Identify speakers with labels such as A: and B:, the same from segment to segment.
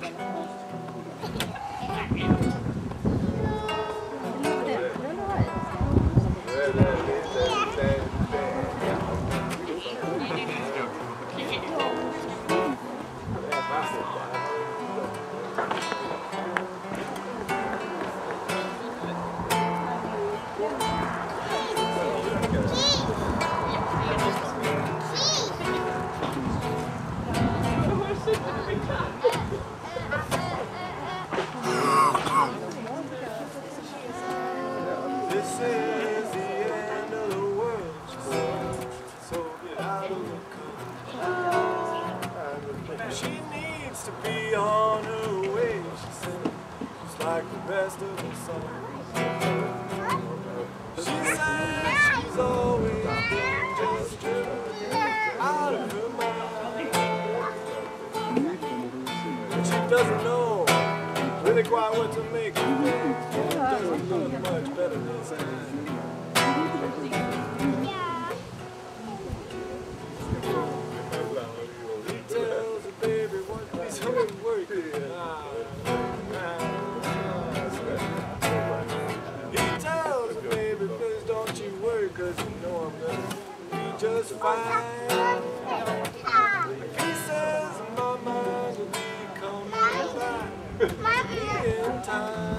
A: This she needs to be on her way, she said. Just like the rest of the song. She she's always been just of her mind. And she doesn't know really quite what to make of it. Doesn't much better. He tells the baby what he's hard working. He tells the baby, please don't you worry, cause you know I'm gonna be just fine. In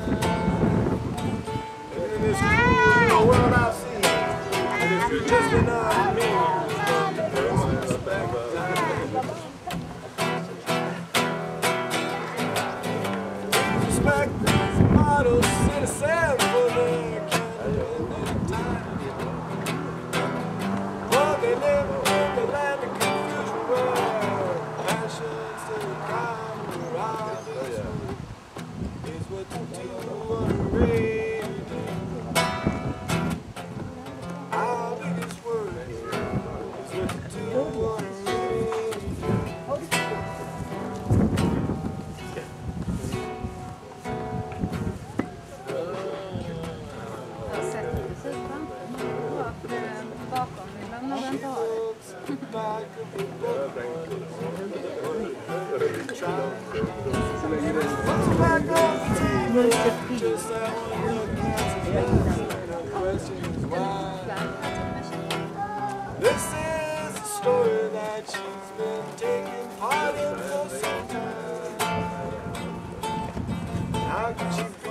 A: This is a story that she's been taking part in for some time. How can she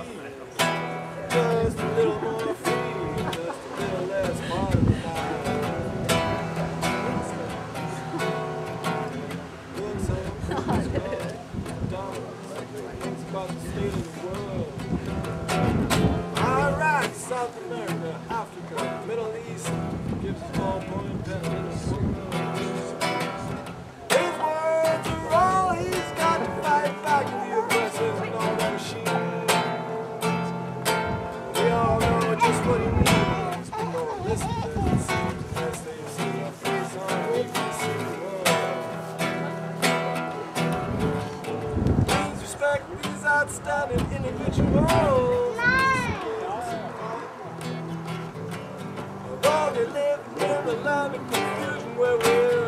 A: world. Iraq, South America, these outstanding individuals. Although they live in the land of confusion where we